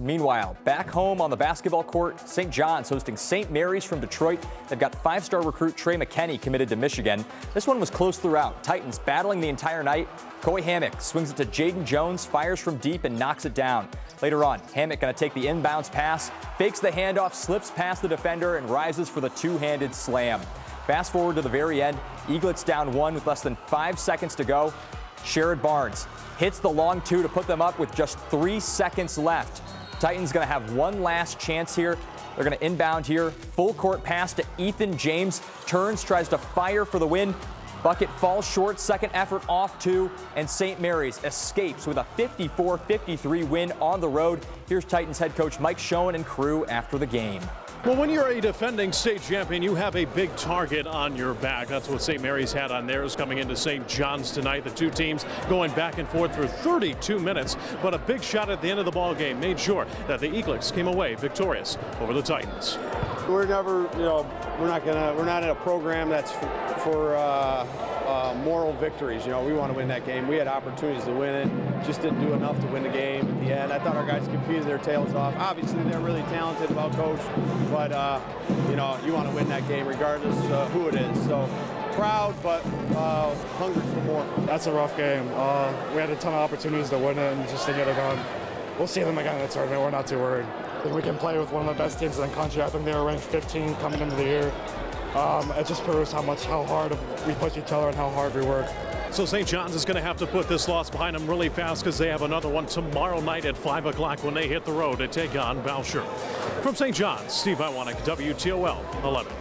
Meanwhile, back home on the basketball court, St. John's hosting St. Mary's from Detroit. They've got five-star recruit Trey McKenney committed to Michigan. This one was close throughout. Titans battling the entire night. Koei Hammock swings it to Jaden Jones, fires from deep and knocks it down. Later on, Hammock going to take the inbounds pass, fakes the handoff, slips past the defender, and rises for the two-handed slam. Fast forward to the very end, Eaglets down one with less than five seconds to go. Sherrod Barnes hits the long two to put them up with just three seconds left. Titans going to have one last chance here. They're going to inbound here. Full court pass to Ethan James. Turns, tries to fire for the win. Bucket falls short, second effort off two, and St. Mary's escapes with a 54-53 win on the road. Here's Titans head coach Mike Schoen and crew after the game. Well, when you're a defending state champion, you have a big target on your back. That's what St. Mary's had on theirs coming into St. John's tonight. The two teams going back and forth for 32 minutes, but a big shot at the end of the ball game made sure that the Eaglets came away victorious over the Titans. We're never, you know, we're not gonna, we're not in a program that's for, for uh, uh, moral victories. You know, we want to win that game. We had opportunities to win it, just didn't do enough to win the game at the end. I thought our guys competed their tails off. Obviously, they're really talented, well coached, but uh, you know, you want to win that game regardless uh, who it is. So proud, but uh, hungry for more. That's a rough game. Uh, we had a ton of opportunities to win it and just didn't get it done. We'll see them again in the tournament. We're not too worried. Think we can play with one of the best teams in the country. I think they were ranked 15 coming into the year. Um, it just proves how much, how hard we push each other and how hard we work. So St. John's is going to have to put this loss behind them really fast because they have another one tomorrow night at 5 o'clock when they hit the road to take on Bowsher. From St. John's, Steve Iwanek, WTOL 11.